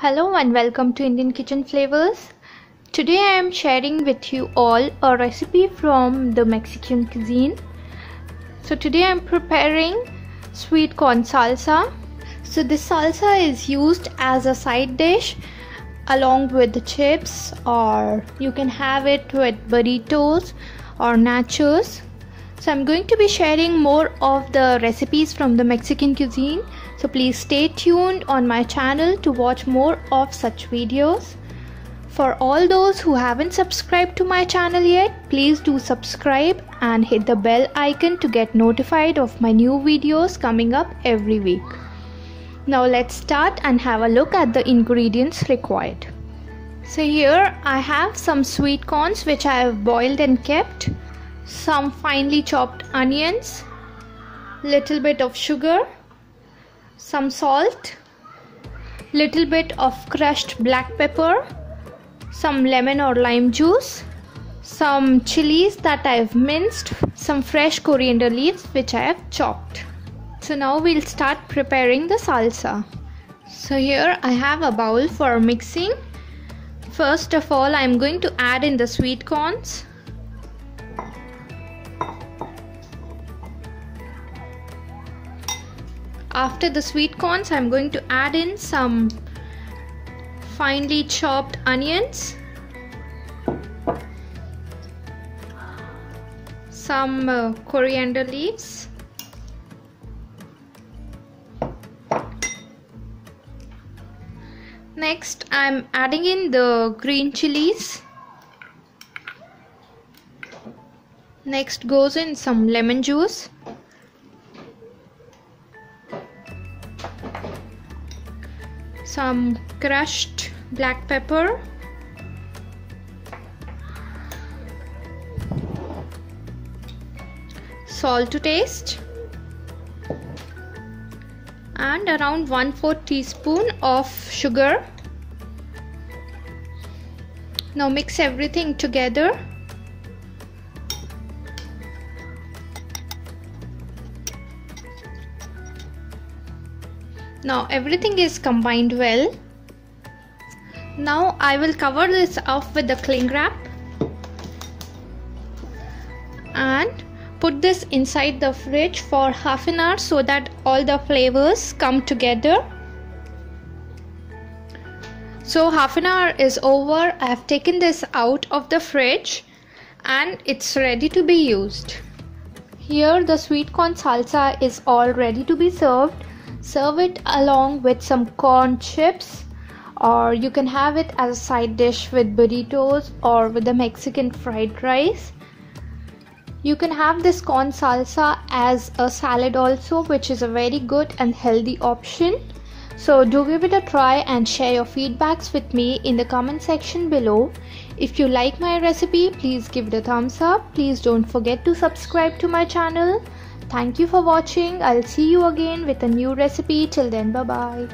Hello and welcome to Indian Kitchen Flavors. Today I am sharing with you all a recipe from the Mexican cuisine. So today I am preparing sweet corn salsa. So this salsa is used as a side dish along with the chips or you can have it with burritos or nachos. So I'm going to be sharing more of the recipes from the Mexican cuisine. So please stay tuned on my channel to watch more of such videos. For all those who haven't subscribed to my channel yet, please do subscribe and hit the bell icon to get notified of my new videos coming up every week. Now let's start and have a look at the ingredients required. So here I have some sweet corns which I have boiled and kept, some finely chopped onions, little bit of sugar, some salt, little bit of crushed black pepper, some lemon or lime juice, some chilies that I've minced, some fresh coriander leaves which I have chopped. So now we'll start preparing the salsa. So here I have a bowl for mixing. First of all I'm going to add in the sweet corns. After the sweet corns, I'm going to add in some finely chopped onions, some uh, coriander leaves, Next, I'm adding in the green chilies. Next goes in some lemon juice. Some crushed black pepper. Salt to taste. And around 1 4 teaspoon of sugar. Now mix everything together now everything is combined well. Now I will cover this off with the cling wrap. And put this inside the fridge for half an hour so that all the flavors come together. So half an hour is over. I have taken this out of the fridge and it's ready to be used. Here the sweet corn salsa is all ready to be served serve it along with some corn chips or you can have it as a side dish with burritos or with the Mexican fried rice. You can have this corn salsa as a salad also which is a very good and healthy option. So do give it a try and share your feedbacks with me in the comment section below. If you like my recipe please give it a thumbs up. Please don't forget to subscribe to my channel Thank you for watching. I'll see you again with a new recipe. Till then, bye bye.